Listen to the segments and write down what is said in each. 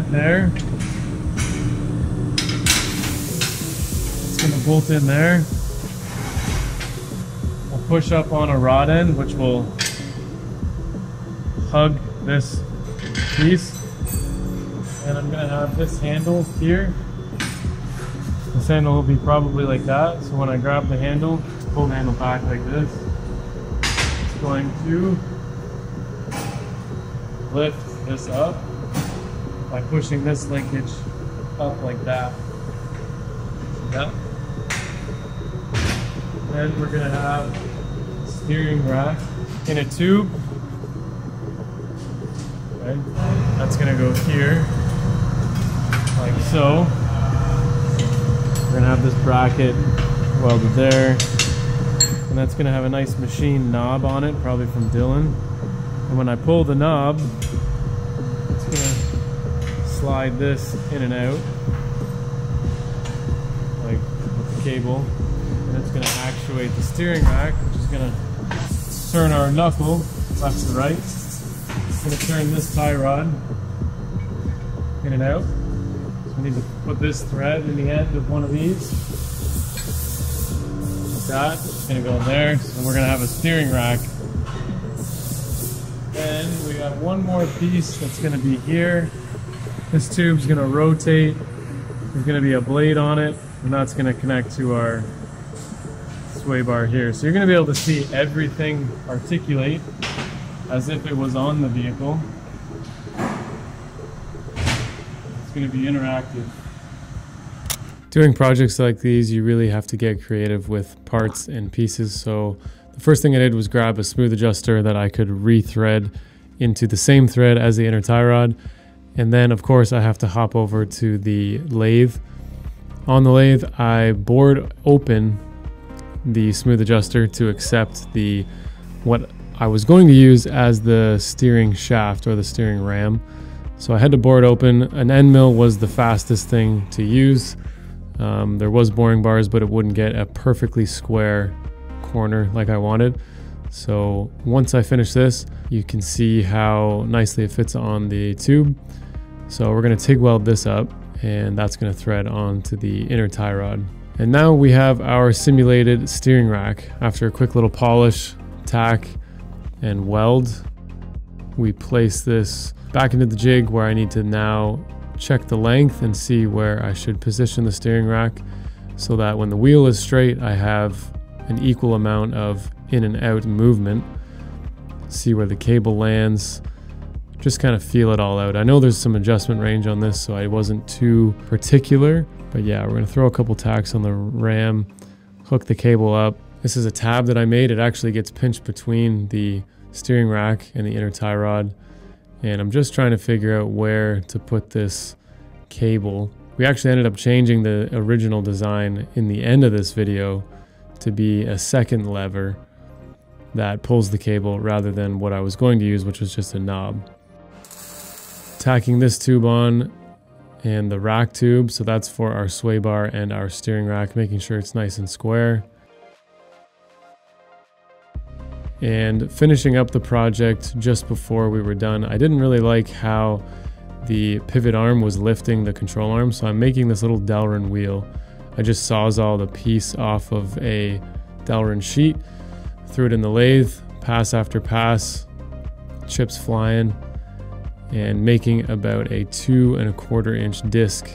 that there. It's gonna bolt in there. I'll push up on a rod end, which will hug this piece. And I'm gonna have this handle here. This handle will be probably like that. So when I grab the handle, pull the handle back like this. It's going to lift this up by pushing this linkage up like that. Yeah. Then we're gonna have steering rack in a tube. Right? That's gonna go here, like so. We're gonna have this bracket welded there. And that's gonna have a nice machine knob on it, probably from Dylan. And when I pull the knob, slide this in and out, like with the cable. And it's gonna actuate the steering rack, which is gonna turn our knuckle left to right. It's gonna turn this tie rod in and out. So we need to put this thread in the end of one of these. Like that. It's gonna go in there. So we're gonna have a steering rack then we got one more piece that's going to be here. This tube's going to rotate. There's going to be a blade on it, and that's going to connect to our sway bar here. So you're going to be able to see everything articulate as if it was on the vehicle. It's going to be interactive. Doing projects like these, you really have to get creative with parts and pieces. So the first thing I did was grab a smooth adjuster that I could rethread into the same thread as the inner tie rod. And then of course I have to hop over to the lathe. On the lathe, I bored open the smooth adjuster to accept the what I was going to use as the steering shaft or the steering ram. So I had to it open. An end mill was the fastest thing to use. Um, there was boring bars, but it wouldn't get a perfectly square corner like I wanted. So once I finish this, you can see how nicely it fits on the tube. So we're gonna TIG weld this up and that's gonna thread onto the inner tie rod. And now we have our simulated steering rack. After a quick little polish, tack, and weld, we place this back into the jig where I need to now check the length and see where I should position the steering rack so that when the wheel is straight, I have an equal amount of in and out movement. See where the cable lands. Just kind of feel it all out. I know there's some adjustment range on this, so I wasn't too particular. But yeah, we're gonna throw a couple tacks on the ram, hook the cable up. This is a tab that I made. It actually gets pinched between the steering rack and the inner tie rod. And I'm just trying to figure out where to put this cable. We actually ended up changing the original design in the end of this video to be a second lever that pulls the cable rather than what I was going to use, which was just a knob. Tacking this tube on and the rack tube, so that's for our sway bar and our steering rack, making sure it's nice and square. And finishing up the project just before we were done, I didn't really like how the pivot arm was lifting the control arm, so I'm making this little Delrin wheel I just sawzall the piece off of a Delrin sheet, threw it in the lathe, pass after pass, chips flying, and making about a two and a quarter inch disc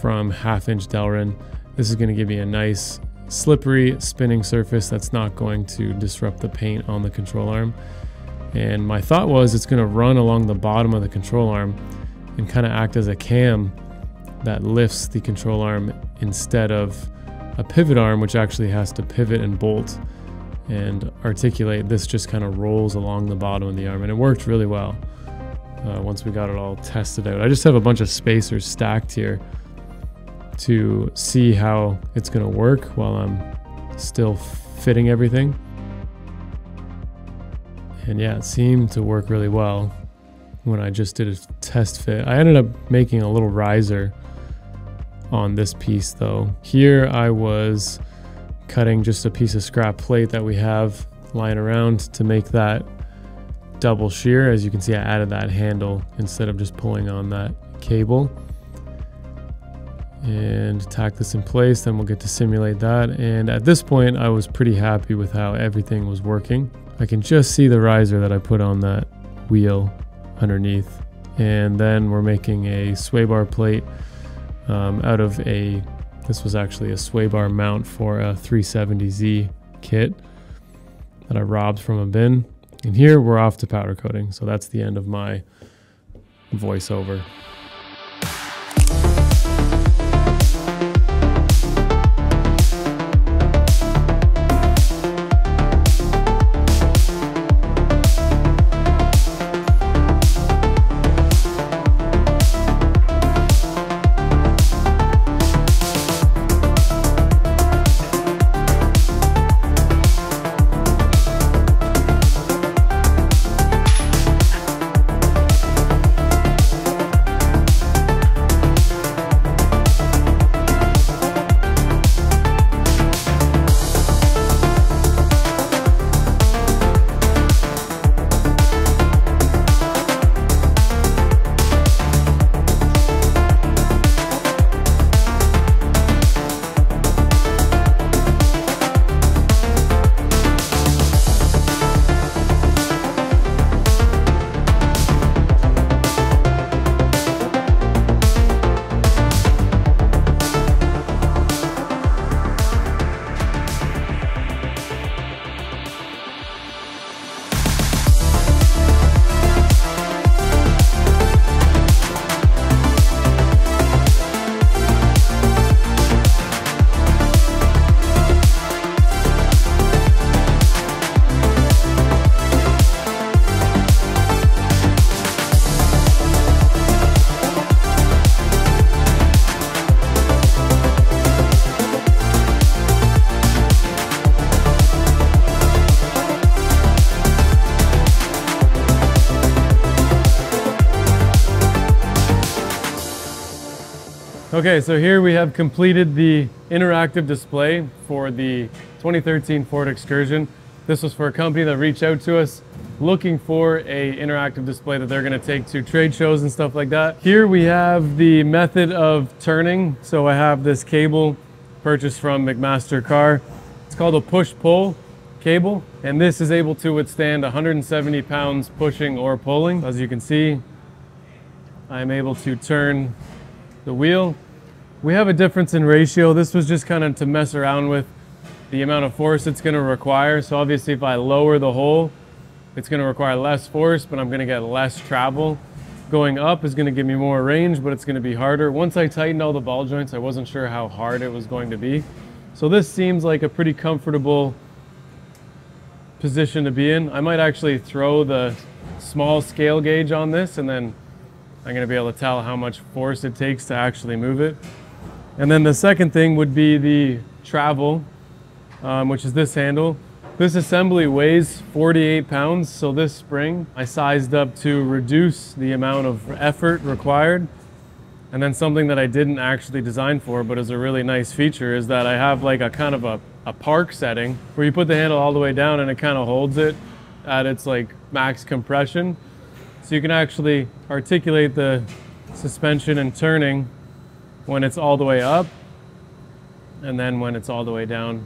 from half inch Delrin. This is going to give me a nice slippery spinning surface that's not going to disrupt the paint on the control arm. And my thought was it's going to run along the bottom of the control arm and kind of act as a cam that lifts the control arm instead of a pivot arm, which actually has to pivot and bolt and articulate. This just kind of rolls along the bottom of the arm, and it worked really well uh, once we got it all tested out. I just have a bunch of spacers stacked here to see how it's going to work while I'm still fitting everything. And yeah, it seemed to work really well when I just did a test fit. I ended up making a little riser on this piece though. Here I was cutting just a piece of scrap plate that we have lying around to make that double shear. As you can see, I added that handle instead of just pulling on that cable. and tack this in place. Then we'll get to simulate that. And at this point, I was pretty happy with how everything was working. I can just see the riser that I put on that wheel underneath. And then we're making a sway bar plate um, out of a, this was actually a sway bar mount for a 370Z kit that I robbed from a bin. And here we're off to powder coating. So that's the end of my voiceover. Okay, so here we have completed the interactive display for the 2013 Ford Excursion. This was for a company that reached out to us looking for a interactive display that they're gonna take to trade shows and stuff like that. Here we have the method of turning. So I have this cable purchased from McMaster-Carr. It's called a push-pull cable, and this is able to withstand 170 pounds pushing or pulling. As you can see, I'm able to turn the wheel we have a difference in ratio. This was just kind of to mess around with the amount of force it's going to require. So obviously if I lower the hole, it's going to require less force, but I'm going to get less travel. Going up is going to give me more range, but it's going to be harder. Once I tightened all the ball joints, I wasn't sure how hard it was going to be. So this seems like a pretty comfortable position to be in. I might actually throw the small scale gauge on this and then I'm going to be able to tell how much force it takes to actually move it. And then the second thing would be the travel, um, which is this handle. This assembly weighs 48 pounds, so this spring I sized up to reduce the amount of effort required. And then something that I didn't actually design for, but is a really nice feature, is that I have like a kind of a, a park setting where you put the handle all the way down and it kind of holds it at its like max compression. So you can actually articulate the suspension and turning when it's all the way up and then when it's all the way down,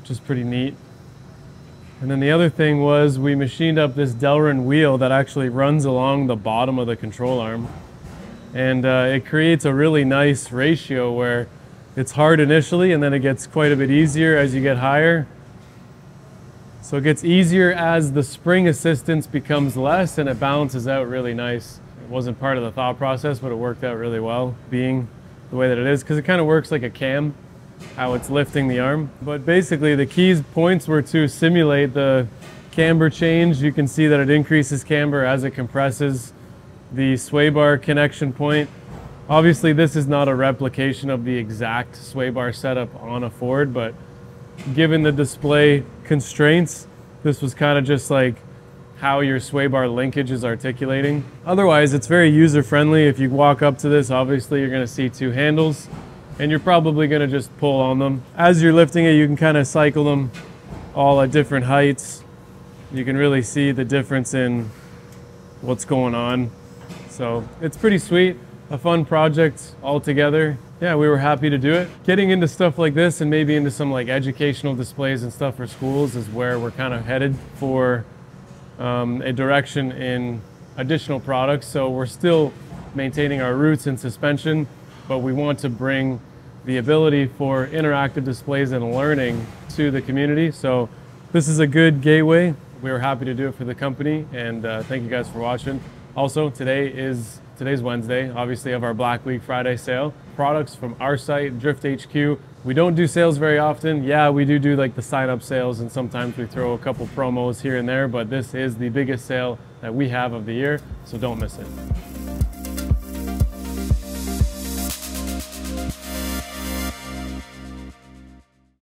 which is pretty neat. And then the other thing was we machined up this Delrin wheel that actually runs along the bottom of the control arm. And uh, it creates a really nice ratio where it's hard initially and then it gets quite a bit easier as you get higher. So it gets easier as the spring assistance becomes less and it balances out really nice It wasn't part of the thought process, but it worked out really well being the way that it is because it kind of works like a cam, how it's lifting the arm. But basically the keys points were to simulate the camber change. You can see that it increases camber as it compresses the sway bar connection point. Obviously this is not a replication of the exact sway bar setup on a Ford, but given the display constraints, this was kind of just like how your sway bar linkage is articulating. Otherwise, it's very user friendly. If you walk up to this, obviously you're gonna see two handles and you're probably gonna just pull on them. As you're lifting it, you can kind of cycle them all at different heights. You can really see the difference in what's going on. So it's pretty sweet. A fun project all together. Yeah, we were happy to do it. Getting into stuff like this and maybe into some like educational displays and stuff for schools is where we're kind of headed for um, a direction in additional products. So we're still maintaining our roots in suspension, but we want to bring the ability for interactive displays and learning to the community. So this is a good gateway. We were happy to do it for the company and uh, thank you guys for watching. Also, today is today's Wednesday, obviously of our Black Week Friday sale. Products from our site, Drift HQ. We don't do sales very often. Yeah, we do do like the sign up sales and sometimes we throw a couple promos here and there, but this is the biggest sale that we have of the year, so don't miss it.